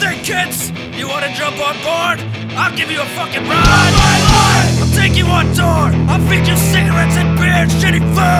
think, kids? You wanna jump on board? I'll give you a fucking ride. my life! I'll take you on tour. I'll feed you cigarettes and beer and shitty food.